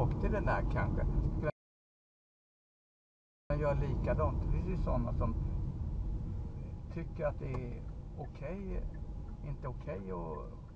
åkte den där kanske. Skulle jag göra likadant. Det finns ju sådana som tycker att det är okej, inte okej att